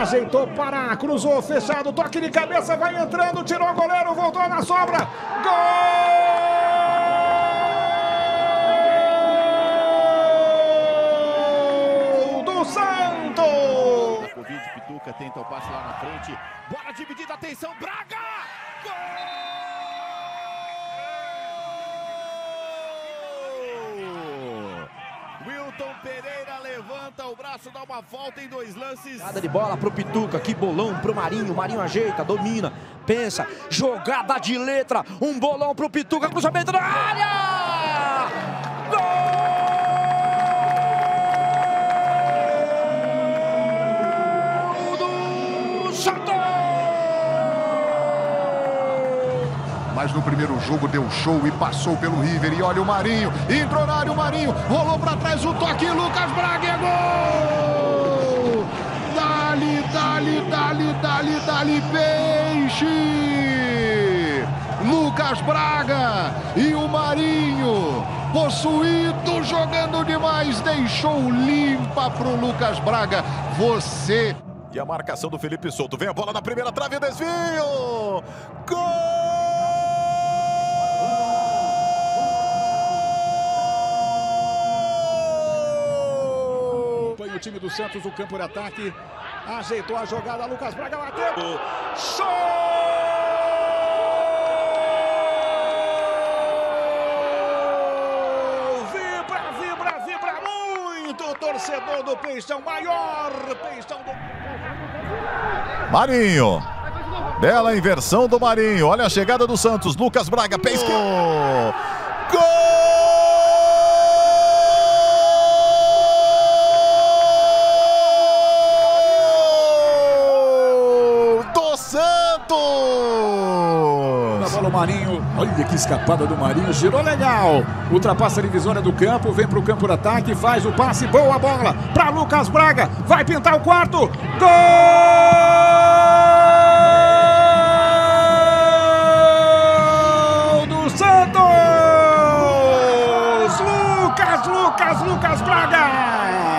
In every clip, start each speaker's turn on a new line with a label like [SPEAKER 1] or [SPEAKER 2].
[SPEAKER 1] Ajeitou para, cruzou, fechado, toque de cabeça, vai entrando, tirou o goleiro, voltou na sobra. Gol do Santos!
[SPEAKER 2] Covid, Pituca tenta o passe lá na frente. Bola dividida, atenção, Braga! Gol! Levanta o braço, dá uma volta em dois lances.
[SPEAKER 3] Jogada de bola pro Pituca, que bolão pro Marinho. Marinho ajeita, domina, pensa. Jogada de letra, um bolão pro Pituca, cruzamento na área! Gol
[SPEAKER 4] Mas no primeiro jogo deu show e passou pelo River. E olha o Marinho, entrou na área o Marinho, rolou pra trás o toque, Lucas Braga é gol! Dali, dali, dali, dali, dali, peixe! Lucas Braga e o Marinho, possuído, jogando demais, deixou limpa pro Lucas Braga. Você
[SPEAKER 2] E a marcação do Felipe Souto. Vem a bola na primeira trave, desvio! Gol!
[SPEAKER 1] O time do Santos, o campo de ataque. Ajeitou a jogada, Lucas Braga bateu. Show! Torcedor do Peixão, maior Peixão do...
[SPEAKER 2] Marinho. Bela inversão do Marinho. Olha a chegada do Santos. Lucas Braga, esquerdo. Gol
[SPEAKER 1] Bola o Marinho, olha que escapada do Marinho, girou legal. Ultrapassa a divisória do campo, vem pro campo de ataque, faz o passe, boa bola para Lucas Braga, vai pintar o quarto. Gol do Santos! Lucas, Lucas, Lucas Braga!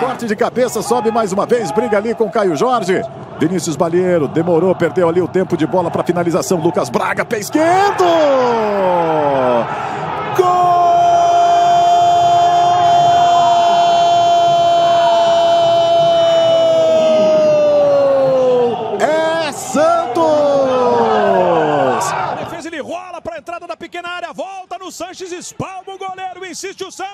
[SPEAKER 5] Corte de cabeça, sobe mais uma vez, briga ali com Caio Jorge. Vinícius Balieiro demorou, perdeu ali o tempo de bola para finalização. Lucas Braga, pé esquerdo! Gol! É Santos!
[SPEAKER 1] A defesa ele rola para a entrada da pequena área, volta no Sanches, espalma o goleiro, insiste o Santos!